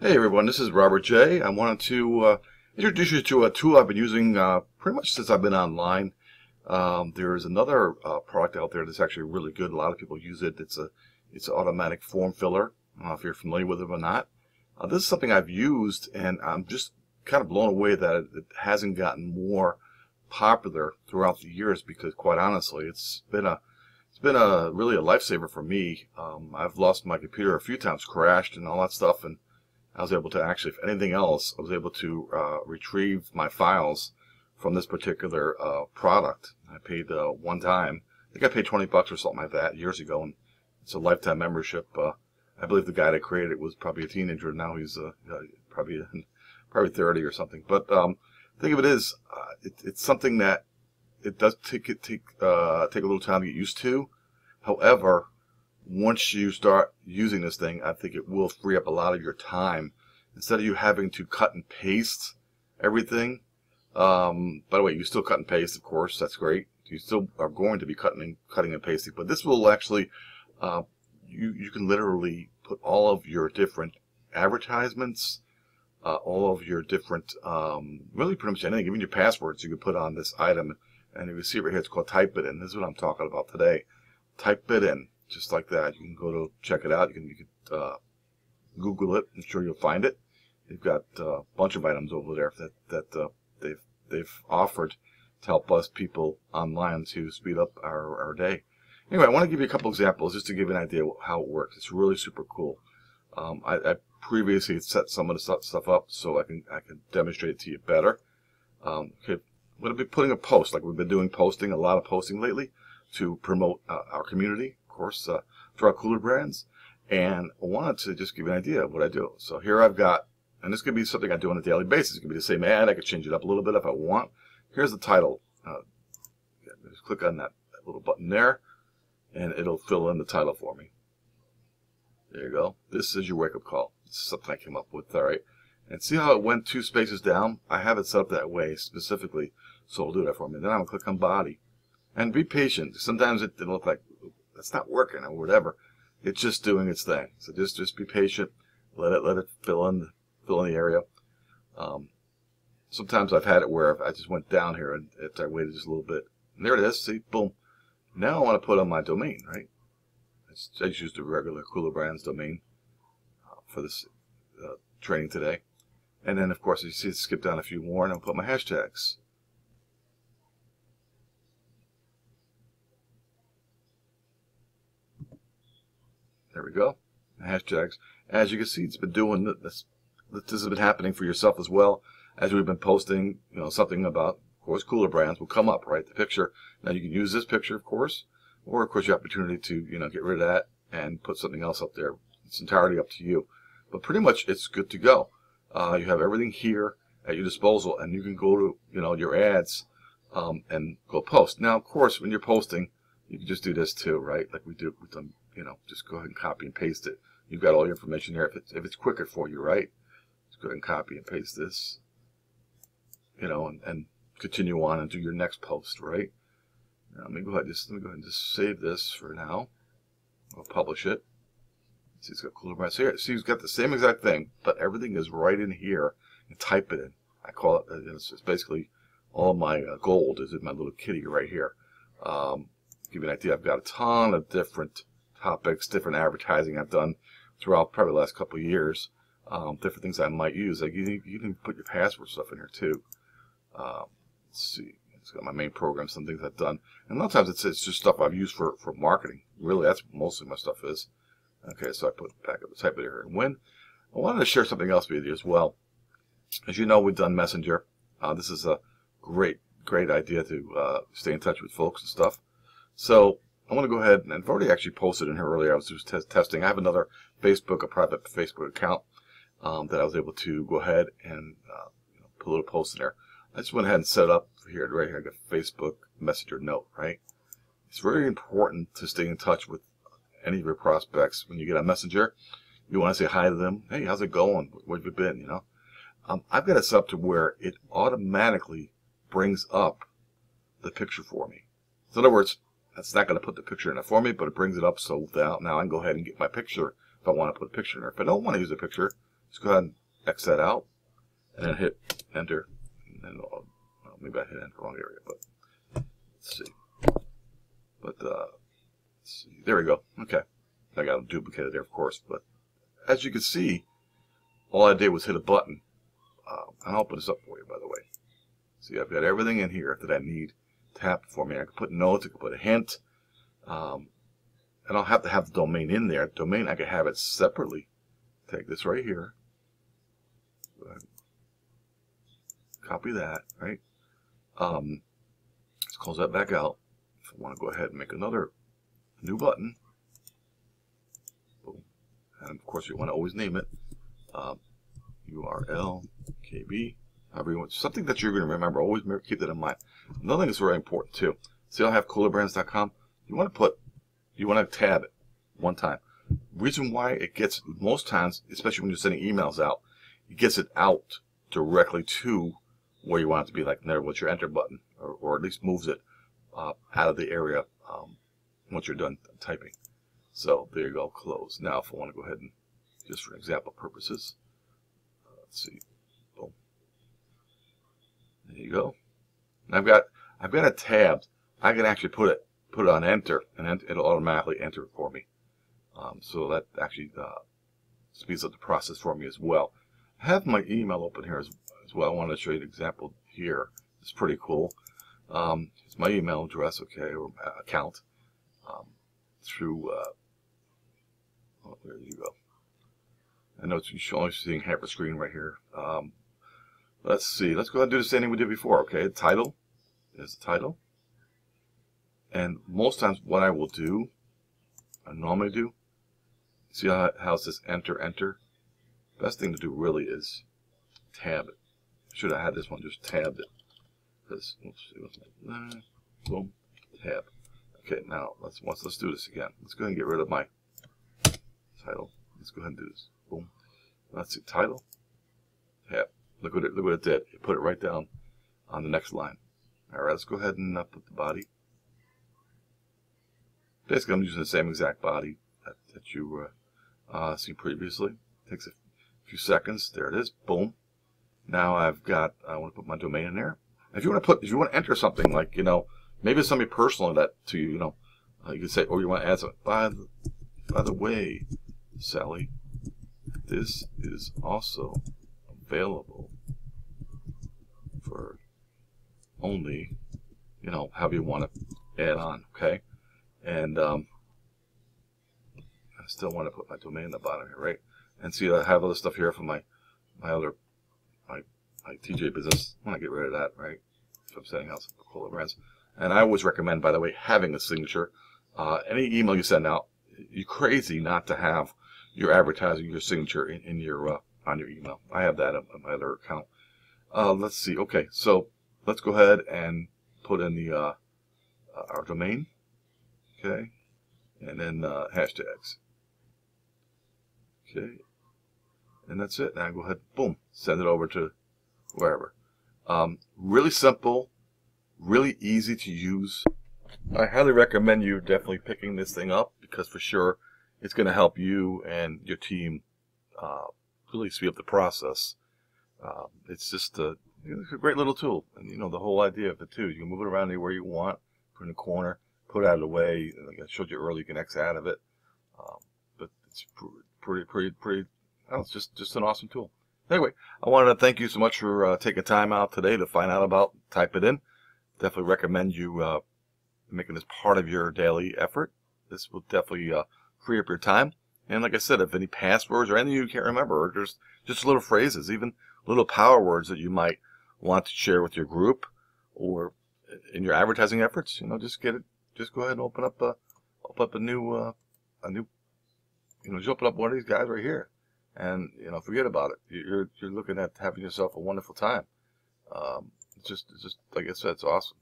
Hey everyone, this is Robert J. I wanted to uh, introduce you to a tool I've been using uh, pretty much since I've been online. Um, there is another uh, product out there that's actually really good. A lot of people use it. It's a it's an automatic form filler. I don't know if you're familiar with it or not. Uh, this is something I've used, and I'm just kind of blown away that it hasn't gotten more popular throughout the years. Because quite honestly, it's been a it's been a really a lifesaver for me. Um, I've lost my computer a few times, crashed and all that stuff, and I was able to actually, if anything else, I was able to uh, retrieve my files from this particular uh, product. I paid uh, one time. I think I paid 20 bucks or something like that years ago, and it's a lifetime membership. Uh, I believe the guy that created it was probably a teenager. Now he's uh, uh, probably probably 30 or something. But um, the thing of it is, it, it's something that it does take it take take a little time to get used to. However, once you start using this thing, I think it will free up a lot of your time. Instead of you having to cut and paste everything, um, by the way, you still cut and paste, of course, that's great. You still are going to be cutting and cutting and pasting, but this will actually, uh, you, you can literally put all of your different advertisements, uh, all of your different, um, really pretty much anything, even your passwords you can put on this item. And you see right here, it's called Type It In. This is what I'm talking about today. Type it in just like that. You can go to check it out. You can, you uh, Google it. I'm sure you'll find it. They've got uh, a bunch of items over there that that uh, they've they've offered to help us people online to speed up our, our day. Anyway, I want to give you a couple examples just to give you an idea how it works. It's really super cool. Um, I, I, previously set some of the stuff up so I can I can demonstrate it to you better. Um, okay, I'm going to be putting a post like we've been doing posting a lot of posting lately to promote uh, our community course, uh, for our Kula Brands. And I wanted to just give you an idea of what I do. So here I've got, and this could be something I do on a daily basis. It could be the same ad. I could change it up a little bit if I want. Here's the title. Uh, just click on that, that little button there, and it'll fill in the title for me. There you go. This is your wake-up call. This is something I came up with, all right. And see how it went two spaces down? I have it set up that way specifically, so it'll do that for me. Then I'm going to click on body. And be patient. Sometimes it, didn't look like it's not working or whatever. It's just doing its thing. So just just be patient. Let it let it fill in fill in the area. Um, sometimes I've had it where I just went down here and I waited just a little bit. And there it is. See, boom. Now I want to put on my domain, right? I just used a regular Kula Brands domain uh, for this uh, training today. And then, of course, you see, it skip down a few more, and I'll put my hashtags. There we go. Hashtags. As you can see, it's been doing this. This has been happening for yourself as well. As we've been posting, you know, something about, of course, Kula Brands will come up, right? The picture. Now you can use this picture, of course, or of course, your opportunity to, you know, get rid of that and put something else up there. It's entirely up to you. But pretty much, it's good to go. Uh, you have everything here at your disposal, and you can go to, you know, your ads um, and go post. Now, of course, when you're posting, you can just do this too, right? Like we do with them you know, just go ahead and copy and paste it. You've got all your information there if it's, if it's quicker for you, right? Just go ahead and copy and paste this, you know, and, and continue on and do your next post, right? Now, let me go ahead, just, let me go ahead and just save this for now. I'll publish it. See, it's got Kula Brands here. See, it's got the same exact thing, but everything is right in here. And type it in. I call it, it's, it's basically all my uh, gold is in my little kitty right here. Um, give you an idea, I've got a ton of different topics, different advertising I've done throughout probably the last couple years. Um, different things I might use. Like you, you can put your password stuff in here too. Um, let's see. It's got my main program, some things I've done. And a lot of times it's, it's just stuff I've used for, for marketing. Really, that's mostly my stuff is. Okay, so I put back up the type of here. And when I wanted to share something else with you as well. As you know, we've done Messenger. Uh, this is a great, great idea to uh, stay in touch with folks and stuff. So I want to go ahead and I've already actually posted in here earlier. I was just testing. I have another Facebook, a private Facebook account um, that I was able to go ahead and uh, you know, put a little post in there. I just went ahead and set up here, right here. I got Facebook Messenger note, right? It's very important to stay in touch with any of your prospects when you get a Messenger. You want to say hi to them. Hey, how's it going? Where have you been? You know, um, I've got it set up to where it automatically brings up the picture for me. So in other words, that's not going to put the picture in it for me, but it brings it up so that now I can go ahead and get my picture if I want to put a picture in there. If I don't want to use a picture, Just go ahead and X that out, and then hit enter. And then, well, maybe I hit enter wrong area, but let's see. But uh, see. there we go. Okay, I got them duplicated there, of course. But as you can see, all I did was hit a button. Uh, I'll open this up for you, by the way. See, I've got everything in here that I need tapped for me. I can put notes, I can put a hint. Um, I don't have to have the domain in there. Domain, I can have it separately. Take this right here. Copy that, right? Um, let's close that back out. If I want to go ahead and make another new button. Boom. And of course, you want to always name it. URL, KB, Something that you're going to remember. Always keep that in mind. Another thing that's very important too. See, I have kulabrands.com. You want to put, you want to tab it one time. Reason why it gets most times, especially when you're sending emails out, it gets it out directly to where you want it to be, like there with your enter button, or, or at least moves it uh, out of the area um, once you're done typing. So there you go, close. Now if I want to go ahead and, just for example purposes, uh, let's see. There you go. And I've got I've got a tab. I can actually put it put it on enter, and it'll automatically enter it for me. Um, so that actually uh, speeds up the process for me as well. I have my email open here as, as well. I wanted to show you an example here. It's pretty cool. Um, it's my email address, okay, or account um, through. Uh, oh, where you go? I know it's only seeing half a screen right here. Um, let's see. Let's go ahead and do the same thing we did before. Okay, title is the title. And most times what I will do, I normally do, see how, how it says enter, enter? Best thing to do really is tab it. Should have had this one just tabbed it. Because, let's see, what's that? Boom, tab. Okay, now let's once let's do this again. Let's go ahead and get rid of my title. Let's go ahead and do this. Boom. Let's see, title. Look what it look what it did. It put it right down on the next line. All right, let's go ahead and uh, put the body. Basically, I'm using the same exact body that, that you uh, uh, seen previously. Takes a few seconds. There it is. Boom. Now I've got. I want to put my domain in there. If you want to put, if you want to enter something like you know, maybe it's something personal that to you, you know, uh, you can say, or you want to add something. By the, by the way, Sally, this is also available for only, you know, however you want to add on. Okay. And um, I still want to put my domain in the bottom here, right? And see, I have all this stuff here from my my other my my TJ business. I want to get rid of that, right? If I'm setting out some Kula Brands. And I always recommend, by the way, having a signature. Uh, any email you send out, you're crazy not to have your advertising, your signature in, in your uh, on your email. I have that on my other account. Uh, let's see. Okay, so let's go ahead and put in the uh, our domain okay, and then uh, hashtags. Okay, and that's it. Now go ahead, boom, send it over to wherever. Um, really simple, really easy to use. I highly recommend you definitely picking this thing up because for sure it's going to help you and your team uh, really speed up the process. Uh, it's just a, it's a great little tool, and you know the whole idea of it too. You can move it around anywhere you want, put in a corner, put it out of the way. Like I showed you earlier, you can X out of it. Um, but it's pretty, pretty, pretty, know, it's just, just an awesome tool. Anyway, I wanted to thank you so much for uh, taking time out today to find out about Type It In. Definitely recommend you uh, making this part of your daily effort. This will definitely uh, free up your time. And like I said, if any passwords or anything you can't remember, or just, just little phrases, even little power words that you might want to share with your group or in your advertising efforts, you know, just get it just go ahead and open up a open up a new uh, a new you know just open up one of these guys right here and you know forget about it. You're you're looking at having yourself a wonderful time. Um, it's just it's just like I said it's awesome